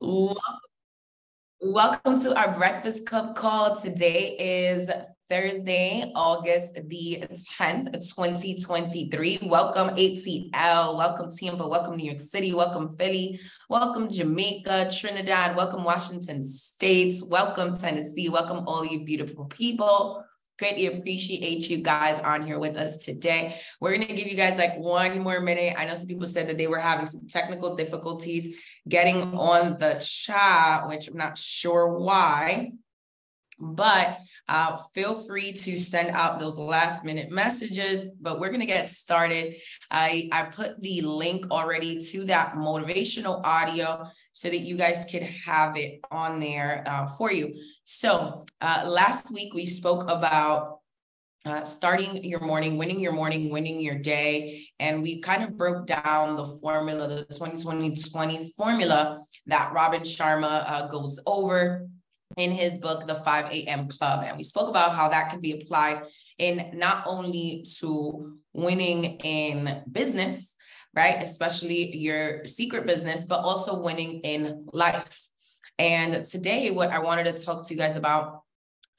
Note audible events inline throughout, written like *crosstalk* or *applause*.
Welcome to our Breakfast Club call. Today is Thursday, August the 10th, 2023. Welcome ATL, welcome Tampa, welcome New York City, welcome Philly, welcome Jamaica, Trinidad, welcome Washington States, welcome Tennessee, welcome all you beautiful people. Greatly appreciate you guys on here with us today. We're going to give you guys like one more minute. I know some people said that they were having some technical difficulties getting on the chat, which I'm not sure why. But uh, feel free to send out those last minute messages. But we're going to get started. I, I put the link already to that motivational audio so that you guys could have it on there uh, for you. So uh, last week we spoke about uh, starting your morning, winning your morning, winning your day. And we kind of broke down the formula, the 2020 formula that Robin Sharma uh, goes over in his book, The 5 a.m. Club. And we spoke about how that can be applied in not only to winning in business, right? Especially your secret business, but also winning in life. And today, what I wanted to talk to you guys about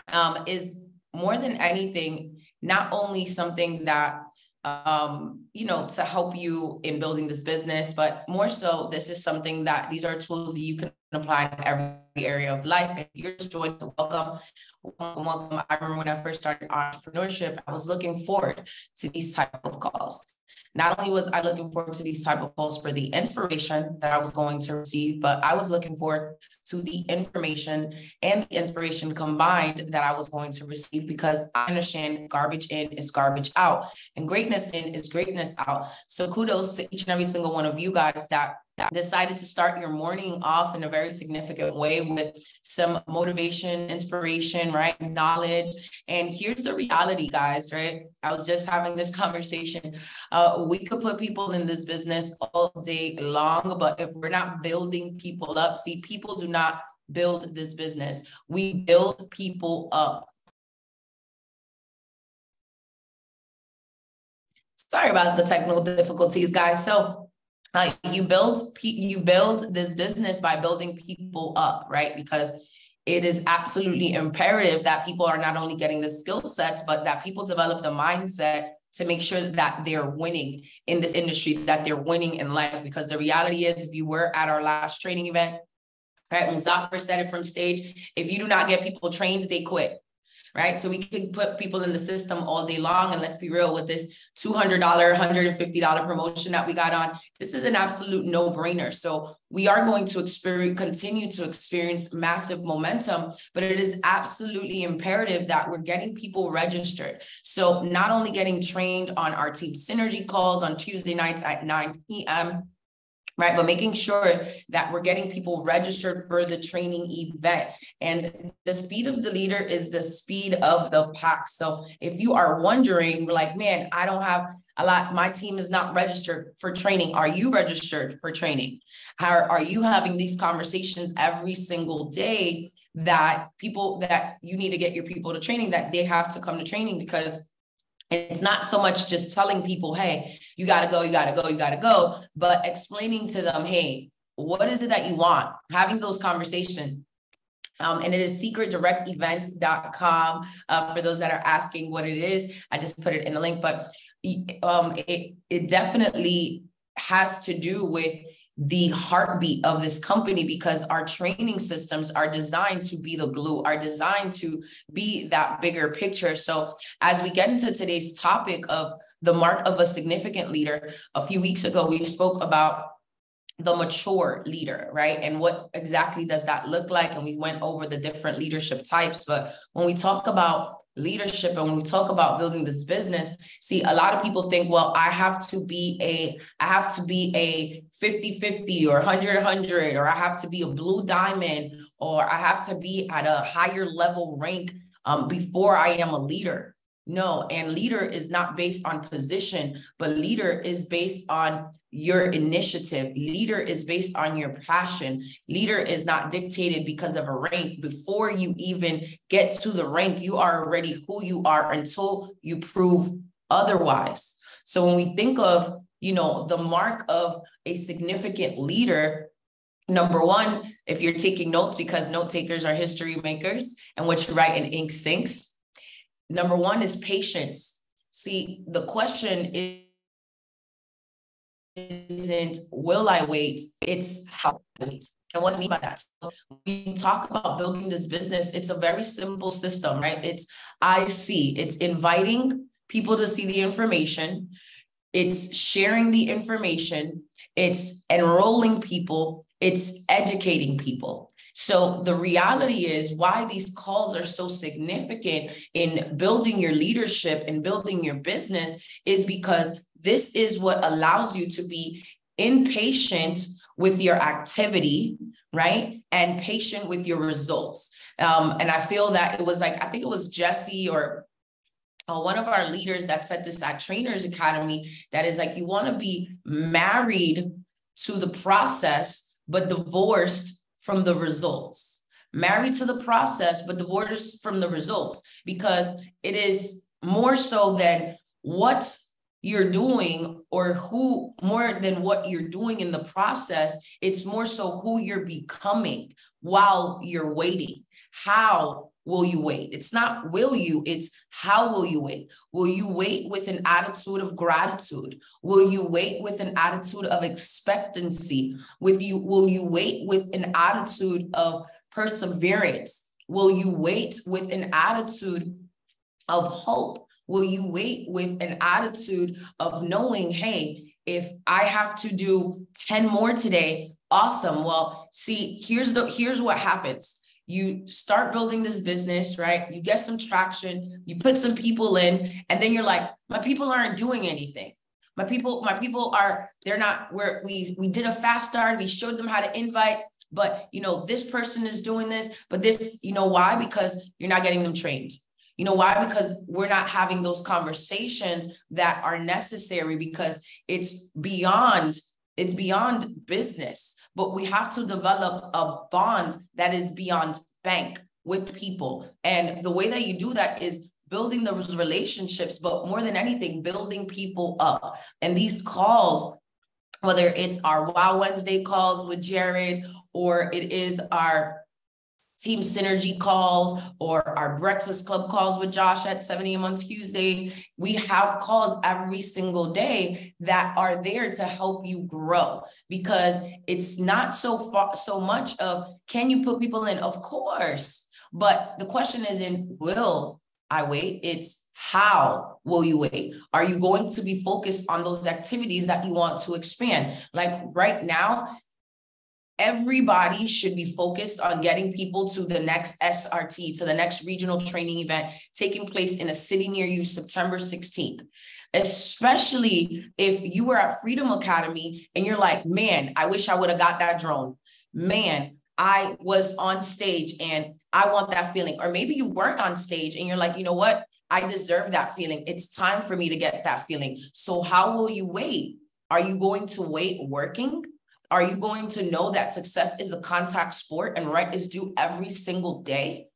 um, is more than anything, not only something that um, you know, to help you in building this business, but more so, this is something that these are tools that you can apply in every area of life. If you're just joining, welcome, welcome, welcome. I remember when I first started entrepreneurship, I was looking forward to these type of calls. Not only was I looking forward to these type of calls for the inspiration that I was going to receive, but I was looking forward to the information and the inspiration combined that I was going to receive because I understand garbage in is garbage out and greatness in is greatness out. So kudos to each and every single one of you guys that decided to start your morning off in a very significant way with some motivation, inspiration, right? Knowledge. And here's the reality, guys, right? I was just having this *laughs* conversation. Uh, we could put people in this business all day long, but if we're not building people up, see, people do not build this business. We build people up. Sorry about the technical difficulties, guys. So uh, you build you build this business by building people up right because it is absolutely imperative that people are not only getting the skill sets but that people develop the mindset to make sure that they're winning in this industry that they're winning in life. Because the reality is if you were at our last training event right when Zafar said it from stage if you do not get people trained they quit right? So we can put people in the system all day long. And let's be real with this $200, $150 promotion that we got on, this is an absolute no brainer. So we are going to experience, continue to experience massive momentum, but it is absolutely imperative that we're getting people registered. So not only getting trained on our team synergy calls on Tuesday nights at 9 p.m., right? But making sure that we're getting people registered for the training event. And the speed of the leader is the speed of the pack. So if you are wondering, like, man, I don't have a lot, my team is not registered for training. Are you registered for training? How are you having these conversations every single day that people that you need to get your people to training that they have to come to training because it's not so much just telling people, hey, you got to go, you got to go, you got to go, but explaining to them, hey, what is it that you want? Having those conversations. Um, and it is secretdirectevents.com uh, for those that are asking what it is. I just put it in the link, but um, it, it definitely has to do with the heartbeat of this company because our training systems are designed to be the glue, are designed to be that bigger picture. So, as we get into today's topic of the mark of a significant leader, a few weeks ago, we spoke about the mature leader, right? And what exactly does that look like? And we went over the different leadership types. But when we talk about leadership. And when we talk about building this business see a lot of people think well i have to be a i have to be a 50 50 or 100 100 or i have to be a blue diamond or i have to be at a higher level rank um, before i am a leader no and leader is not based on position but leader is based on your initiative. Leader is based on your passion. Leader is not dictated because of a rank. Before you even get to the rank, you are already who you are until you prove otherwise. So when we think of, you know, the mark of a significant leader, Number one, if you're taking notes, because note takers are history makers and what you write in ink sinks. Number one is patience. See, the question is isn't will I wait? It's how I wait. And what I mean by that, so we talk about building this business, it's a very simple system, right? It's I see, it's inviting people to see the information, it's sharing the information, it's enrolling people, it's educating people. So the reality is why these calls are so significant in building your leadership and building your business is because this is what allows you to be impatient with your activity, right? And patient with your results. Um, and I feel that it was like, I think it was Jesse or uh, one of our leaders that said this at Trainers Academy that is like, you want to be married to the process, but divorced from the results. Married to the process, but divorced from the results because it is more so than what you're doing or who more than what you're doing in the process it's more so who you're becoming while you're waiting how will you wait? It's not will you it's how will you wait? Will you wait with an attitude of gratitude? Will you wait with an attitude of expectancy? With you will you wait with an attitude of perseverance? Will you wait with an attitude of hope? Will you wait with an attitude of knowing, hey, if I have to do 10 more today, awesome. Well, see, here's the here's what happens. You start building this business, right? You get some traction, you put some people in, and then you're like, my people aren't doing anything. My people, my people are, they're not where we we did a fast start, we showed them how to invite, but you know, this person is doing this, but this, you know why? Because you're not getting them trained you know why? Because we're not having those conversations that are necessary because it's beyond it's beyond business, but we have to develop a bond that is beyond bank with people. And the way that you do that is building those relationships, but more than anything, building people up. And these calls, whether it's our Wow Wednesday calls with Jared or it is our team synergy calls or our breakfast club calls with Josh at 7 a.m. on Tuesday. We have calls every single day that are there to help you grow because it's not so far so much of can you put people in? Of course. But the question isn't will I wait? It's how will you wait? Are you going to be focused on those activities that you want to expand? Like right now, everybody should be focused on getting people to the next SRT, to the next regional training event taking place in a city near you September 16th. Especially if you were at Freedom Academy and you're like, man, I wish I would have got that drone. Man, I was on stage and I want that feeling. Or maybe you weren't on stage and you're like, you know what? I deserve that feeling. It's time for me to get that feeling. So, how will you wait? Are you going to wait working? Are you going to know that success is a contact sport and right is due every single day?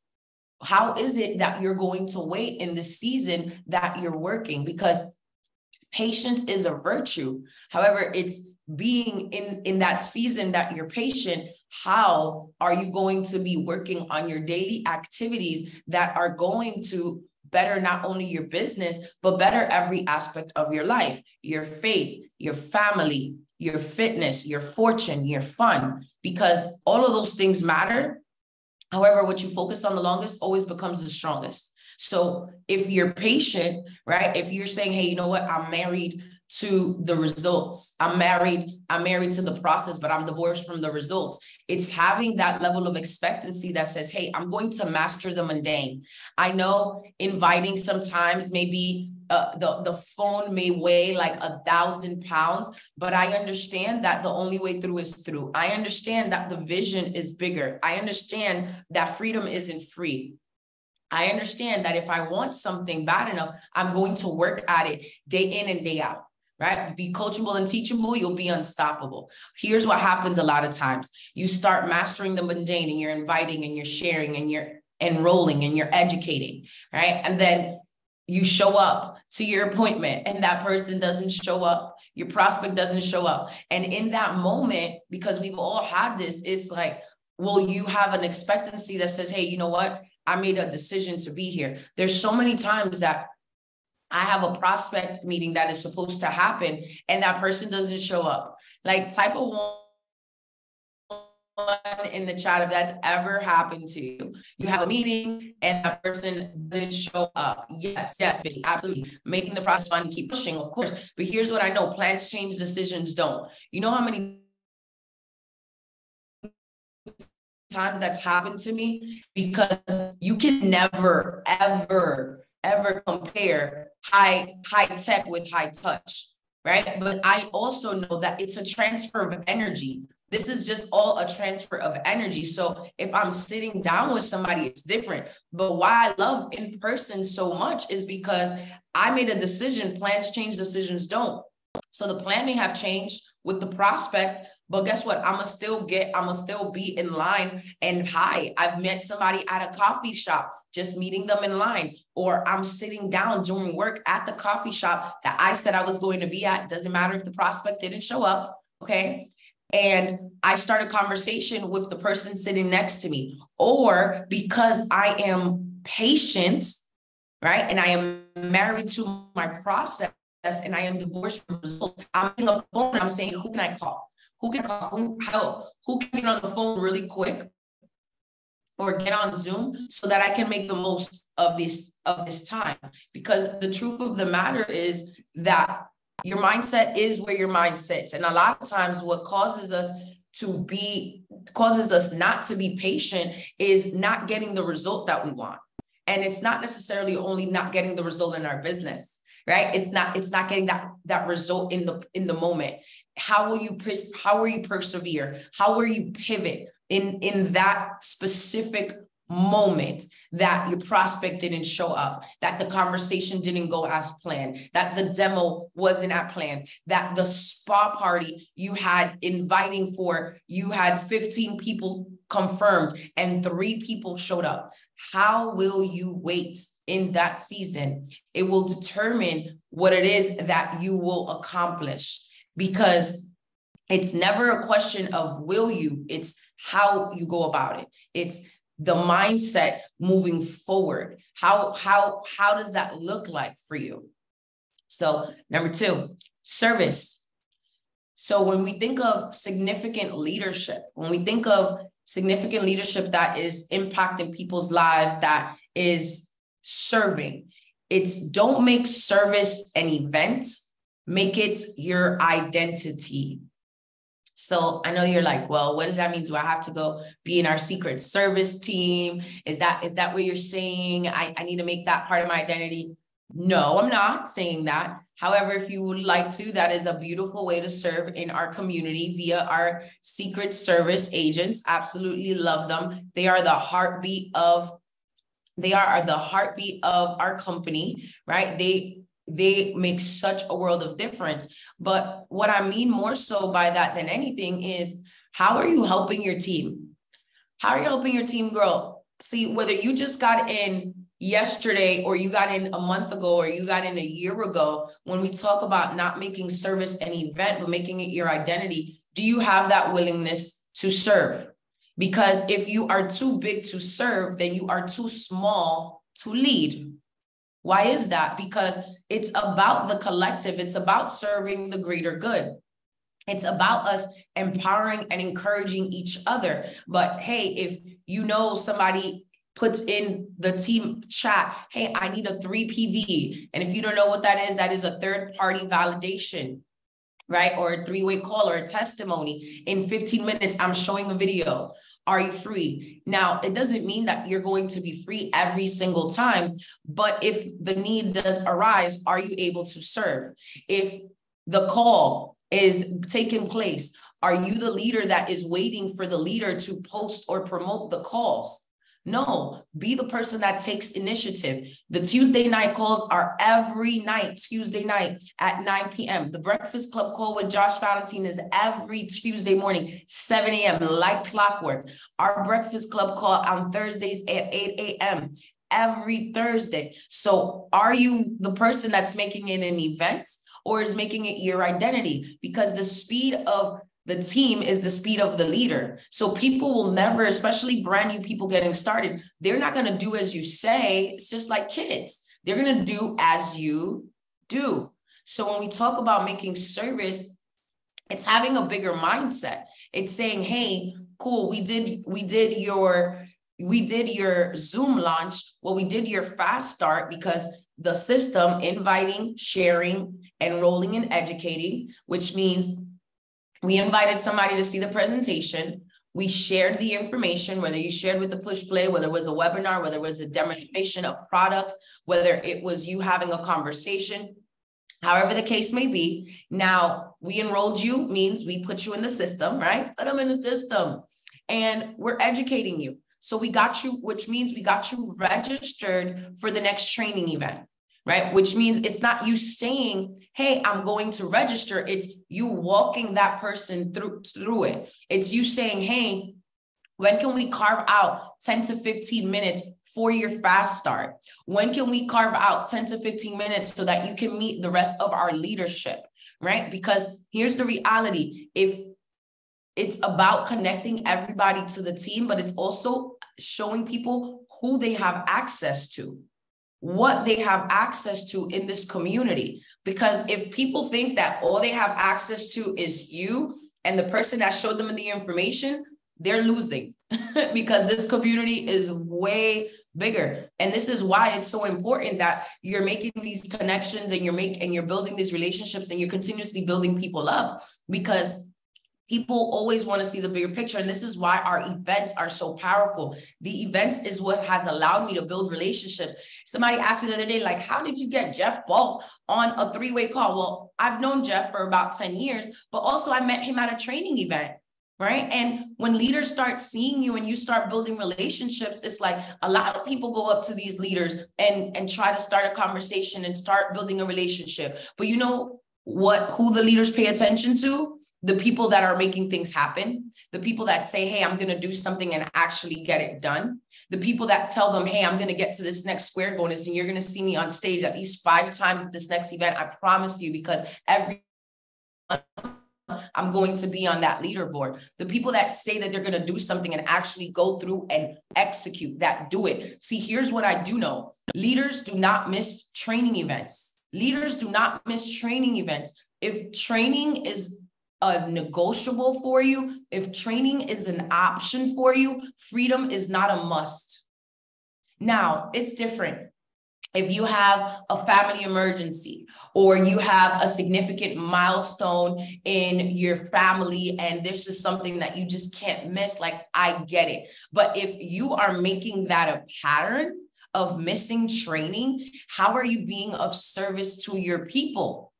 How is it that you're going to wait in the season that you're working? Because patience is a virtue. However, it's being in, in that season that you're patient. How are you going to be working on your daily activities that are going to better not only your business, but better every aspect of your life, your faith, your family, your fitness, your fortune, your fun, because all of those things matter. However, what you focus on the longest always becomes the strongest. So if you're patient, right? If you're saying, hey, you know what, I'm married to the results. I'm married, I'm married to the process, but I'm divorced from the results. It's having that level of expectancy that says, hey, I'm going to master the mundane. I know inviting sometimes maybe uh, the, the phone may weigh like a thousand pounds, but I understand that the only way through is through. I understand that the vision is bigger. I understand that freedom isn't free. I understand that if I want something bad enough, I'm going to work at it day in and day out right? Be coachable and teachable, you'll be unstoppable. Here's what happens a lot of times you start mastering the mundane and you're inviting and you're sharing and you're enrolling and you're educating, right? And then you show up to your appointment and that person doesn't show up your prospect doesn't show up. And in that moment because we've all had this it's like will you have an expectancy that says hey you know what? I made a decision to be here. There's so many times that i have a prospect meeting that is supposed to happen and that person doesn't show up. Like type of one in the chat if that's ever happened to you. You have a meeting and that person didn't show up. Yes, yes, absolutely. Making the process fun, keep pushing, of course. But here's what I know plans change, decisions don't. You know how many times that's happened to me? Because you can never, ever, ever compare high, high tech with high touch right? But I also know that it's a transfer of energy. This is just all a transfer of energy. So if I'm sitting down with somebody, it's different. But why I love in person so much is because I made a decision. Plans change, decisions don't. So the plan may have changed with the prospect, but guess what? I'ma still get, I'ma still be in line and hi. I've met somebody at a coffee shop, just meeting them in line, or I'm sitting down doing work at the coffee shop that I said I was going to be at. Doesn't matter if the prospect didn't show up. Okay and I start a conversation with the person sitting next to me, or because I am patient, right? And I am married to my process and I am divorced from results. I'm up the phone I'm saying, who can I call? Who can I call? Who how who can get on the phone really quick or get on Zoom so that I can make the most of this of this time? Because the truth of the matter is that your mindset is where your mind sits. And a lot of times, what causes us to be, causes us not to be patient is not getting the result that we want. And it's not necessarily only not getting the result in our business right it's not it's not getting that that result in the in the moment how will you how will you persevere how will you pivot in in that specific moment that your prospect didn't show up, that the conversation didn't go as planned, that the demo wasn't at plan, that the spa party you had inviting for, you had 15 people confirmed and three people showed up. How will you wait in that season? It will determine what it is that you will accomplish because it's never a question of will you, it's how you go about it. It's the mindset moving forward. How how how does that look like for you? So number two service. So when we think of significant leadership when we think of significant leadership that is impacting people's lives that is serving it's don't make service an event make it your identity so I know you're like, well, what does that mean? Do I have to go be in our secret service team? Is that is that what you're saying? I, I need to make that part of my identity. No, I'm not saying that. However, if you would like to, that is a beautiful way to serve in our community via our secret service agents. Absolutely love them. They are the heartbeat of they are the heartbeat of our company, right? They they make such a world of difference. But what I mean more so by that than anything is how are you helping your team? How are you helping your team grow? See, whether you just got in yesterday or you got in a month ago or you got in a year ago, when we talk about not making service an event, but making it your identity, do you have that willingness to serve? Because if you are too big to serve, then you are too small to lead. Why is that? Because it's about the collective, it's about serving the greater good. It's about us empowering and encouraging each other. But hey, if you know somebody puts in the team chat, hey, I need a 3PV. And if you don't know what that is, that is a third party validation, right? Or a three way call or a testimony. In 15 minutes, I'm showing a video. Are you free? Now, it doesn't mean that you're going to be free every single time, but if the need does arise, are you able to serve? If the call is taking place, are you the leader that is waiting for the leader to post or promote the calls? No, be the person that takes initiative. The Tuesday night calls are every night, Tuesday night at 9 p.m. The Breakfast Club call with Josh Valentine is every Tuesday morning, 7 a.m., like clockwork. Our Breakfast Club call on Thursdays at 8 a.m. every Thursday. So are you the person that's making it an event or is making it your identity? Because the speed of the team is the speed of the leader. So people will never, especially brand new people getting started, they're not going to do as you say. It's just like kids. They're going to do as you do. So when we talk about making service, it's having a bigger mindset. It's saying, "Hey, cool, we did we did your we did your Zoom launch. Well, we did your fast start because the system inviting, sharing, enrolling and educating, which means we invited somebody to see the presentation. We shared the information, whether you shared with the push play, whether it was a webinar, whether it was a demonstration of products, whether it was you having a conversation, however the case may be. Now, we enrolled you means we put you in the system, right? Put them in the system and we're educating you. So we got you, which means we got you registered for the next training event right? Which means it's not you saying, "Hey, I'm going to register." It's you walking that person through through it. It's you saying, "Hey, when can we carve out 10 to 15 minutes for your fast start? When can we carve out 10 to 15 minutes so that you can meet the rest of our leadership?" Right? Because here's the reality. If it's about connecting everybody to the team, but it's also showing people who they have access to what they have access to in this community. Because if people think that all they have access to is you and the person that showed them the information, they're losing *laughs* because this community is way bigger. And this is why it's so important that you're making these connections and you're making and you're building these relationships and you're continuously building people up because people always want to see the bigger picture and this is why our events are so powerful. The events is what has allowed me to build relationships. Somebody asked me the other day like how did you get jeff Balk on a three-way call? Well i've known jeff for about 10 years but also i met him at a training event right? And when leaders start seeing you and you start building relationships it's like a lot of people go up to these leaders and and try to start a conversation and start building a relationship. But you know what who the leaders pay attention to the people that are making things happen, the people that say, hey, I'm going to do something and actually get it done, the people that tell them, hey, I'm going to get to this next square bonus and you're going to see me on stage at least five times at this next event. I promise you, because every I'm going to be on that leaderboard. The people that say that they're going to do something and actually go through and execute that, do it. See, here's what I do know leaders do not miss training events. Leaders do not miss training events. If training is a negotiable for you, if training is an option for you, freedom is not a must. Now, it's different. If you have a family emergency or you have a significant milestone in your family and this is something that you just can't miss, like I get it. But if you are making that a pattern of missing training, how are you being of service to your people?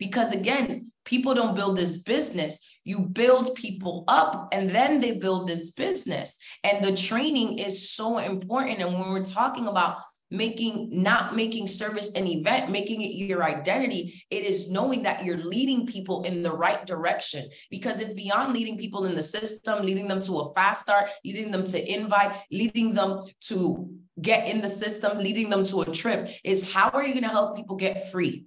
Because again, People don't build this business. You build people up and then they build this business. And the training is so important. And when we're talking about making not making service an event making it your identity it is knowing that you're leading people in the right direction because it's beyond leading people in the system leading them to a fast start leading them to invite leading them to get in the system leading them to a trip is how are you going to help people get free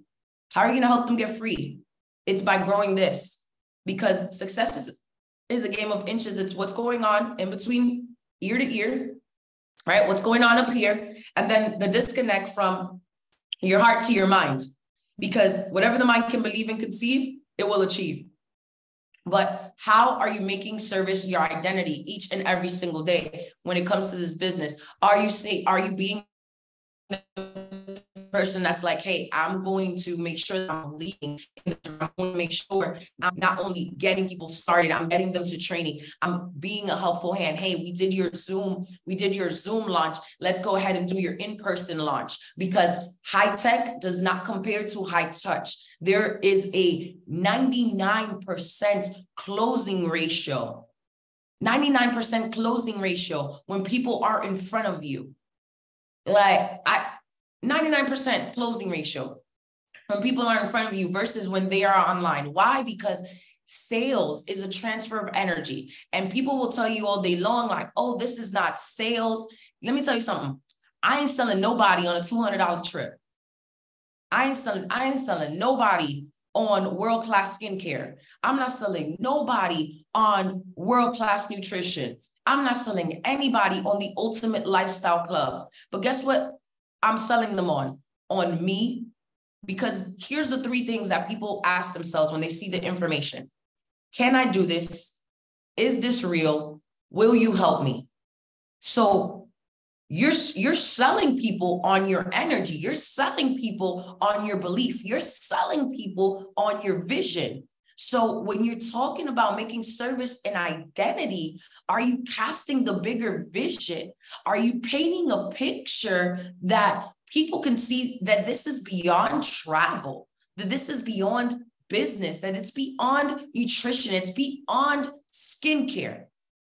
how are you going to help them get free it's by growing this because success is, is a game of inches. It's what's going on in between ear to ear, right? What's going on up here. And then the disconnect from your heart to your mind. Because whatever the mind can believe and conceive, it will achieve. But how are you making service your identity each and every single day when it comes to this business? Are you say, are you being person that's like, hey, I'm going to make sure I'm leading. I'm going to make sure I'm not only getting people started, I'm getting them to training. I'm being a helpful hand. Hey, we did your Zoom, we did your Zoom launch. Let's go ahead and do your in-person launch because high tech does not compare to high touch. There is a 99% closing ratio. 99% closing ratio when people are in front of you. Like I 99% closing ratio when people are in front of you versus when they are online. Why? Because sales is a transfer of energy. And people will tell you all day long, like, oh, this is not sales. Let me tell you something. I ain't selling nobody on a $200 trip. I ain't selling, I ain't selling nobody on world-class skincare. I'm not selling nobody on world-class nutrition. I'm not selling anybody on the ultimate lifestyle club. But guess what? I'm selling them on on me because here's the three things that people ask themselves when they see the information. Can I do this? Is this real? Will you help me? So you're you're selling people on your energy. You're selling people on your belief. You're selling people on your vision. So when you're talking about making service an identity, are you casting the bigger vision? Are you painting a picture that people can see that this is beyond travel, that this is beyond business, that it's beyond nutrition, it's beyond skincare,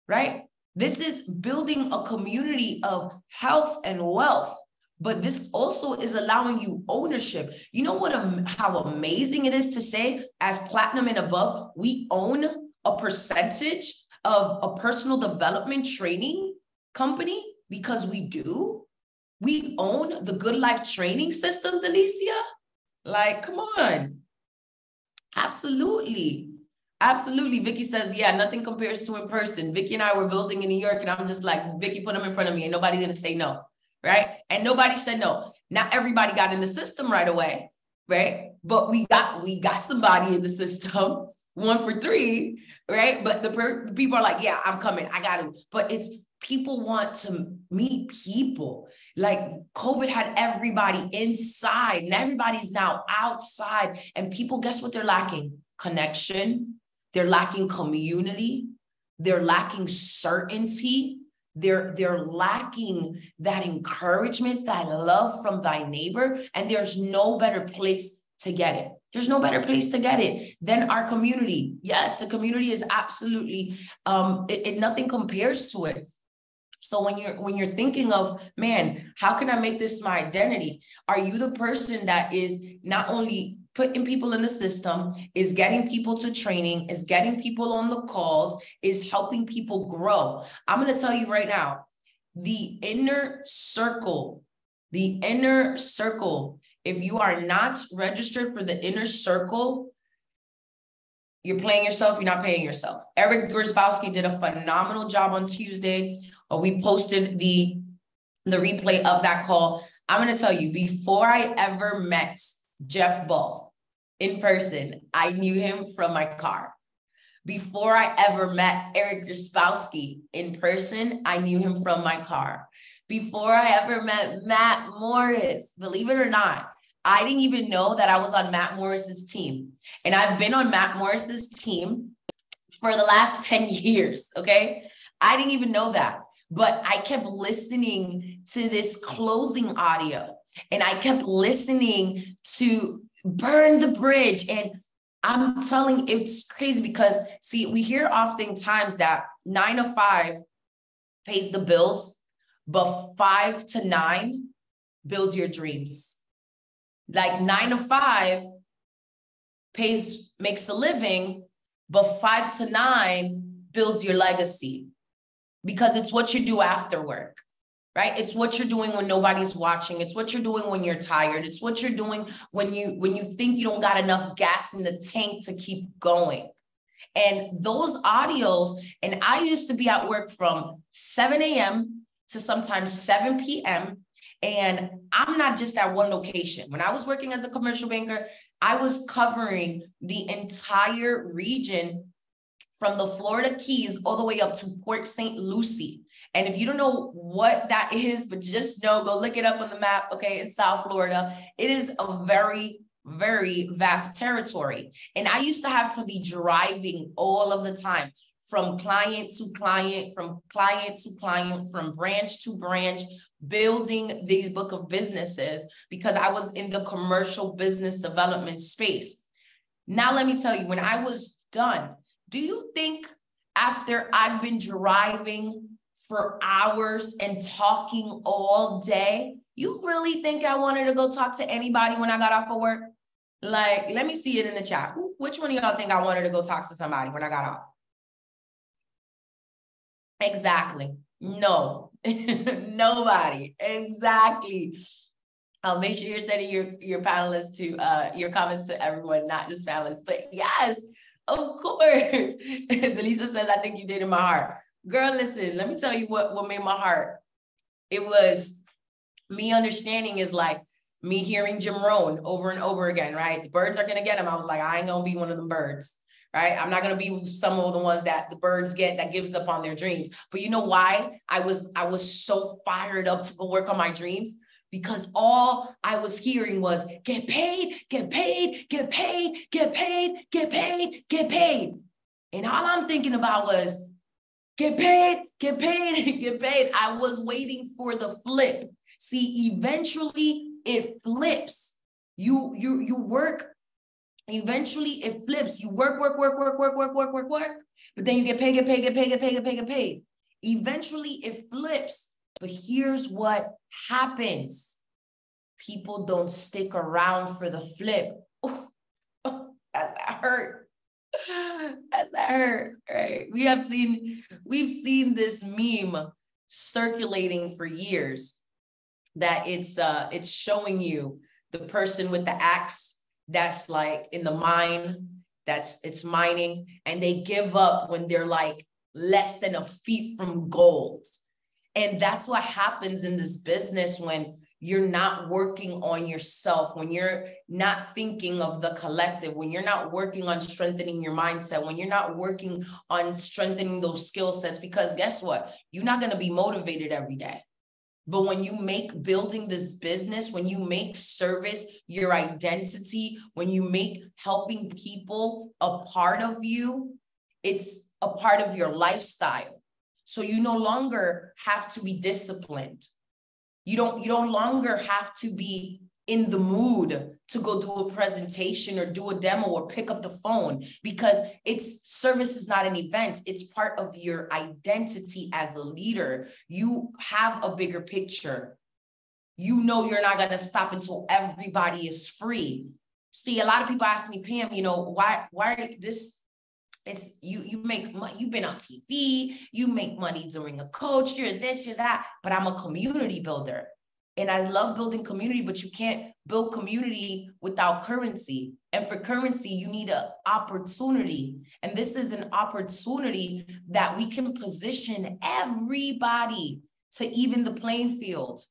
right? This is building a community of health and wealth but this also is allowing you ownership. You know what? How amazing it is to say, as platinum and above, we own a percentage of a personal development training company because we do. We own the Good Life training system, Delicia. Like, come on. Absolutely. Absolutely. Vicky says, yeah, nothing compares to in person. Vicky and I were building in New York, and I'm just like, Vicky, put them in front of me, and nobody's gonna say no right? And nobody said no. Not everybody got in the system right away, right? But we got we got somebody in the system, *laughs* one for three, right? But the, per- the people are like, yeah, I'm coming, I got to. But it's people want to meet people. Like COVID had everybody inside, and everybody's now outside. And people, guess what they're lacking? Connection. They're lacking community. They're lacking certainty they're they're lacking that encouragement that love from thy neighbor and there's no better place to get it. There's no better place to get it than our community. Yes the community is absolutely um it, it nothing compares to it. So when you're when you're thinking of man how can i make this my identity? Are you the person that is not only putting people in the system, is getting people to training, is getting people on the calls, is helping people grow. I'm going to tell you right now the inner circle, the inner circle, if you are not registered for the inner circle, you're playing yourself, you're not paying yourself. Eric Grzybalski did a phenomenal job on Tuesday. Uh, we posted the, the replay of that call. I'm going to tell you, before I ever met Jeff Buff in person. I knew him from my car. Before I ever met Eric Grzybalski in person, I knew him from my car. Before I ever met Matt Morris, believe it or not, I didn't even know that I was on Matt Morris's team. And I've been on Matt Morris's team for the last *laughs* 10 years. Okay. I didn't even know that. But I kept listening to this closing audio and I kept listening to burn the bridge. And I'm telling it's crazy because see, we hear oftentimes that nine to five pays the bills, but five to nine builds your dreams. Like nine to five pays makes a living, but five to nine builds your legacy because it's what you do after work right? It's what you're doing when nobody's watching. It's what you're doing when you're tired. It's what you're doing when you when you think you don't got enough gas in the tank to keep going. And those audios and i used to be at work from 7 a.m to sometimes 7 p.m and i'm not just at one location. When i was working as a commercial banker i was covering the entire region from the florida keys all the way up to port st lucie and if you don't know what that is, but just know, go look it up on the map, okay, in South Florida. It is a very, very vast territory. And I used to have to be driving all of the time from client to client, from client to client, from branch to branch, building these book of businesses because I was in the commercial business development space. Now, let me tell you, when I was done, do you think after I've been driving for hours and talking all day. You really think I wanted to go talk to anybody when I got off of work? Like, let me see it in the chat. Who, which one of y'all think I wanted to go talk to somebody when I got off? Exactly. No, *laughs* nobody. Exactly. I'll make sure you're sending your, your panelists to uh, your comments to everyone, not just panelists. But yes, of course. *laughs* Delisa says, I think you did in my heart. Girl, listen, let me tell you what, what made my heart. It was me understanding is like me hearing Jim Rohn over and over again, right? The birds are gonna get him. I was like, I ain't gonna be one of them birds right? I'm not going to be some of the ones that the birds get that gives up on their dreams. But you know why? I was I was so fired up to go work on my dreams because all I was hearing was get paid, get paid, get paid, get paid, get paid, get paid. And all I'm thinking about was get paid, get paid, *laughs* get paid. I was waiting for the flip. See, eventually it flips. You you you work Eventually it flips. You work, work, work, work, work, work, work, work, work, but then you get paid, get paid, get paid, get paid, get paid, get paid. Eventually it flips. But here's what happens. People don't stick around for the flip. *laughs* Oh, oh, that's that hurt. That's that hurt. Right. We have seen, we've seen this meme circulating for years that it's uh it's showing you the person with the axe that's like in the mine, that's it's mining, and they give up when they're like less than a feet from gold. And that's what happens in this business when you're not working on yourself, when you're not thinking of the collective, when you're not working on strengthening your mindset, when you're not working on strengthening those skill sets, because guess what? You're not going to be motivated every day. But when you make building this business, when you make service your identity, when you make helping people a part of you, it's a part of your lifestyle. So you no longer have to be disciplined. You don't you no longer have to be in the mood to go do a presentation or do a demo or pick up the phone because it's service is not an event. It's part of your identity as a leader. You have a bigger picture. You know you're not going to stop until everybody is free. See a lot of people ask me pam you know why why this it's you you make money you've been on tv you make money during a coach you're this you're that but i'm a community builder and I love building community, but you can't build community without currency. And for currency, you need an opportunity. And this is an opportunity that we can position everybody to even the playing field.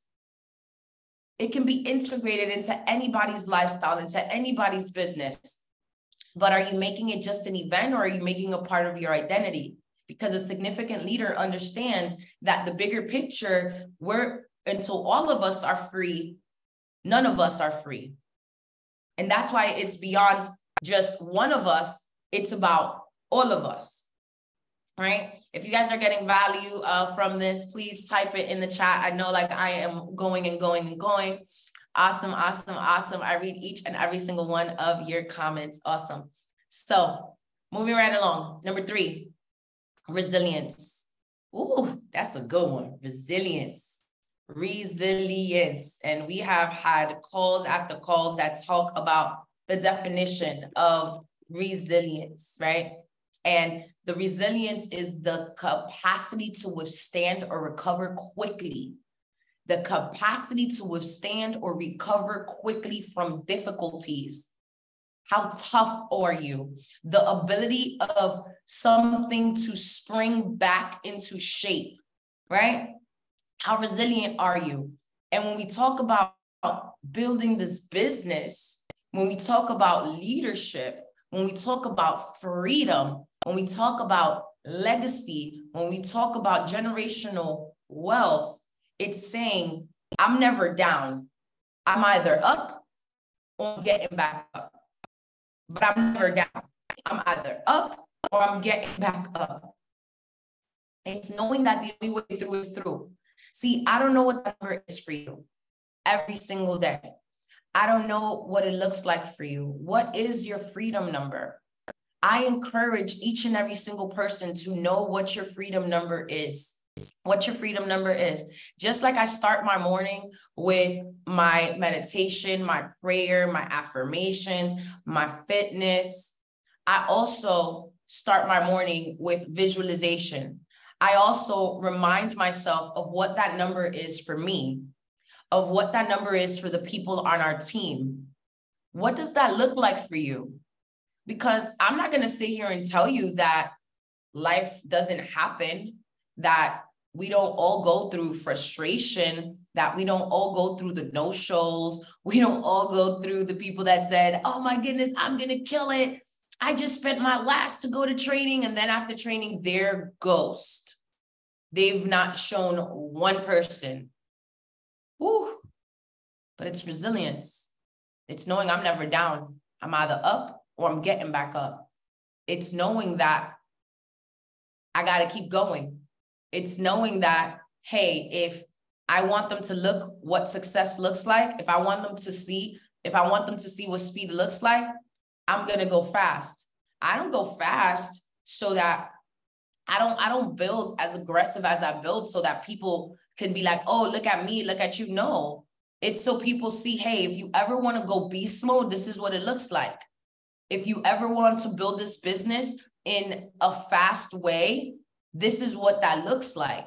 It can be integrated into anybody's lifestyle, into anybody's business. But are you making it just an event or are you making a part of your identity? Because a significant leader understands that the bigger picture, we're until all of us are free, none of us are free. And that's why it's beyond just one of us, it's about all of us. Right? If you guys are getting value uh, from this, please type it in the chat. I know like I am going and going and going. Awesome, awesome, awesome. I read each and every single one of your comments. Awesome. So moving right along. Number three, resilience. Ooh, that's a good one. Resilience resilience. And we have had calls after calls that talk about the definition of resilience, right? And the resilience is the capacity to withstand or recover quickly. The capacity to withstand or recover quickly from difficulties. How tough are you? The ability of something to spring back into shape, right? How resilient are you? And when we talk about building this business, when we talk about leadership, when we talk about freedom, when we talk about legacy, when we talk about generational wealth, it's saying, I'm never down. I'm either up or I'm getting back up. But I'm never down. I'm either up or I'm getting back up. It's knowing that the only way through is through. See, I don't know what that number is for you every single day. I don't know what it looks like for you. What is your freedom number? I encourage each and every single person to know what your freedom number is. What your freedom number is. Just like I start my morning with my meditation, my prayer, my affirmations, my fitness, I also start my morning with visualization. I also remind myself of what that number is for me, of what that number is for the people on our team. What does that look like for you? Because I'm not going to sit here and tell you that life doesn't happen, that we don't all go through frustration, that we don't all go through the no shows. *laughs* We don't all go through the people that said, oh my goodness, I'm going to kill it. I just spent my last to go to training. And then after training, they're ghost. They've not shown one person. Whew. But it's resilience. It's knowing I'm never down. I'm either up or I'm getting back up. It's knowing that I got to keep going. It's knowing that, hey, if I want them to look what success looks like, if I want them to see, if I want them to see what speed looks like, I'm to go fast. I don't go fast so that I don't I don't build as aggressive as I build so that people can be like, "Oh, look at me, look at you." No. It's so people see, "Hey, if you ever want to go beast mode, this is what it looks like." If you ever want to build this business in a fast way, this is what that looks like.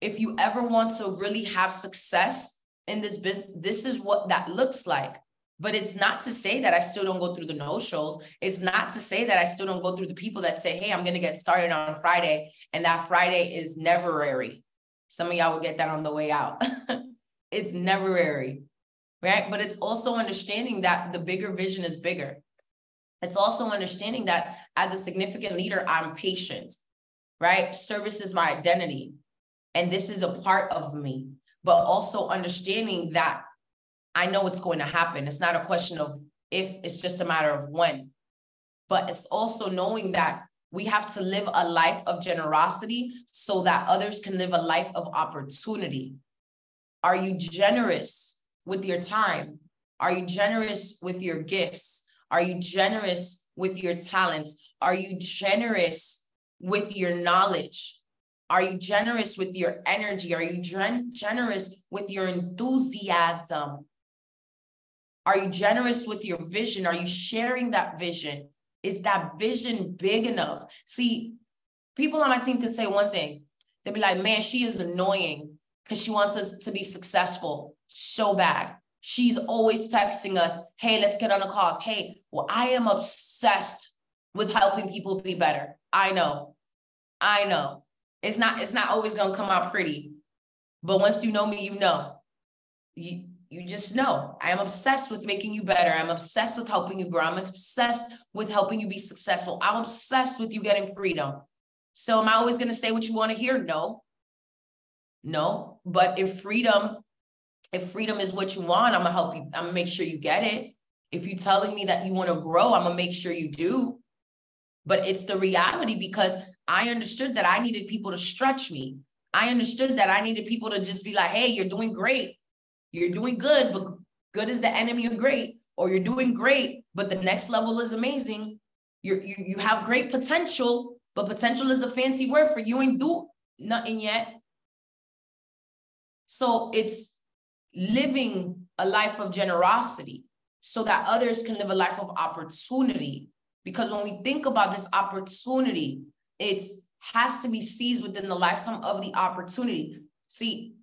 If you ever want to really have success in this business, this is what that looks like. But it's not to say that I still don't go through the no shows. It's not to say that I still don't go through the people that say, hey, I'm going to get started on Friday. And that Friday is neverary. Some of y'all will get that on the way out. *laughs* it's neverary, right? But it's also understanding that the bigger vision is bigger. It's also understanding that as a significant leader, I'm patient, right? Service is my identity. And this is a part of me, but also understanding that I know it's going to happen. It's not a question of if, it's just a matter of when. But it's also knowing that we have to live a life of generosity so that others can live a life of opportunity. Are you generous with your time? Are you generous with your gifts? Are you generous with your talents? Are you generous with your knowledge? Are you generous with your energy? Are you gen- generous with your enthusiasm? Are you generous with your vision? Are you sharing that vision? Is that vision big enough? See, people on my team could say one thing. They'd be like, man, she is annoying because she wants us to be successful so bad. She's always texting us, hey, let's get on a call. Hey, well, I am obsessed with helping people be better. I know. I know. It's not, it's not always gonna come out pretty. But once you know me, you know. You, you just know I am obsessed with making you better. I'm obsessed with helping you grow. I'm obsessed with helping you be successful. I'm obsessed with you getting freedom. So am I always going to say what you want to hear? No. No. But if freedom, if freedom is what you want, I'm gonna help you. I'm gonna make sure you get it. If you're telling me that you want to grow, I'm gonna make sure you do. But it's the reality because I understood that I needed people to stretch me. I understood that I needed people to just be like, hey, you're doing great you're doing good, but good is the enemy of great, or you're doing great, but the next level is amazing. You're, you you have great potential, but potential is a fancy word for you ain't do nothing yet. So it's living a life of generosity so that others can live a life of opportunity. Because when we think about this opportunity, it has to be seized within the lifetime of the opportunity. See,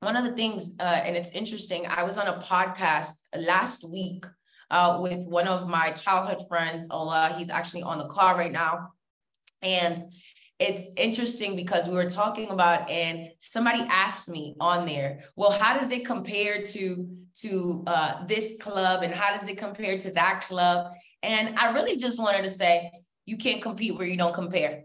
one of the things, uh, and it's interesting, I was on a podcast last week uh, with one of my childhood friends, Ola. He's actually on the call right now. And it's interesting because we were talking about, and somebody asked me on there, well, how does it compare to to uh, this club, and how does it compare to that club? And I really just wanted to say, you can't compete where you don't compare.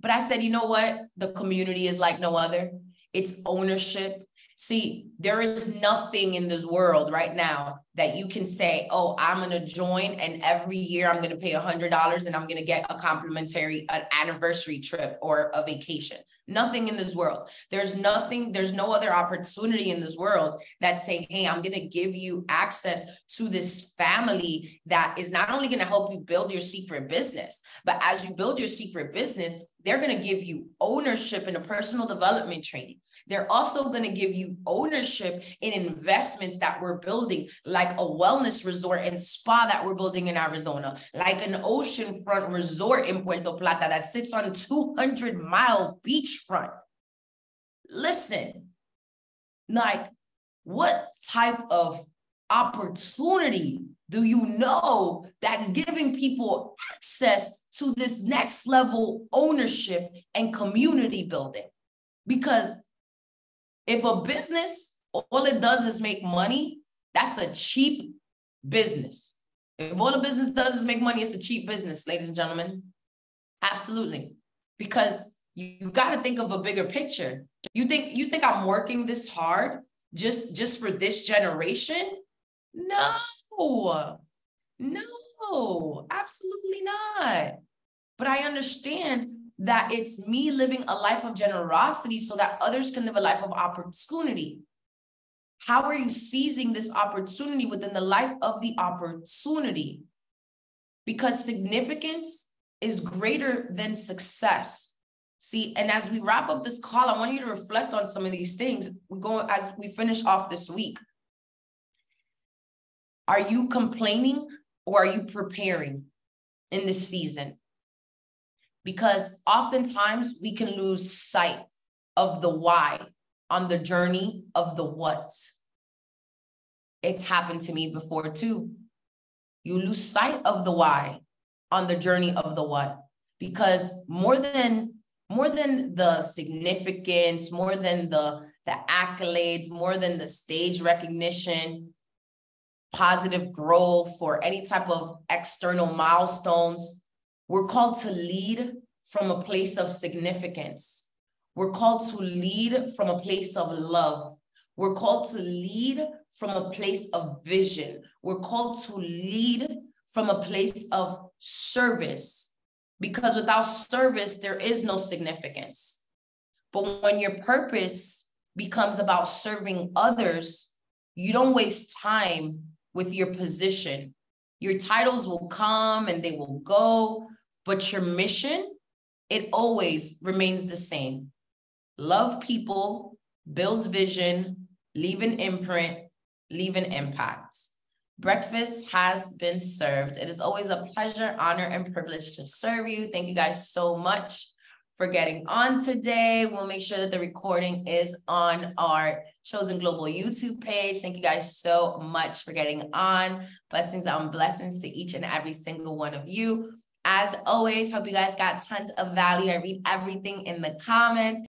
But I said, you know what? The community is like no other it's ownership. See, there is nothing in this world right now that you can say, oh, I'm going to join and every year I'm going to pay a $100 and I'm going to get a complimentary an anniversary trip or a vacation. Nothing in this world. There's nothing, there's no other opportunity in this world that say, hey, I'm going to give you access to this family that is not only going to help you build your secret business, but as you build your secret business, they're going to give you ownership in a personal development training. They're also going to give you ownership in investments that we're building, like a wellness resort and spa that we're building in Arizona, like an oceanfront resort in Puerto Plata that sits on 200 mile beachfront. Listen, like what type of opportunity do you know that's giving people access to this next level ownership and community building? Because if a business, all it does is make money, that's a cheap business. If all a business does is make money, it's a cheap business, ladies and gentlemen. Absolutely. Because you got to think of a bigger picture. You think you think I'm working this hard just just for this generation? No. No. Absolutely not. But I understand that it's me living a life of generosity so that others can live a life of opportunity. How are you seizing this opportunity within the life of the opportunity? Because significance is greater than success. See, and as we wrap up this call, I want you to reflect on some of these things. We go as we finish off this week. Are you complaining or are you preparing in this season? Because oftentimes we can lose sight of the why on the journey of the what. It's happened to me before too. You lose sight of the why on the journey of the what because more than more than the significance more than the the accolades more than the stage recognition positive growth or any type of external milestones we're called to lead from a place of significance we're called to lead from a place of love we're called to lead from a place of vision we're called to lead from a place of service because without service, there is no significance. But when your purpose becomes about serving others, you don't waste time with your position. Your titles will come and they will go, but your mission, it always remains the same. Love people, build vision, leave an imprint, leave an impact. Breakfast has been served. It is always a pleasure, honor, and privilege to serve you. Thank you guys so much for getting on today. We'll make sure that the recording is on our Chosen Global YouTube page. Thank you guys so much for getting on. Blessings on blessings to each and every single one of you. As always, hope you guys got tons of value. I read everything in the comments.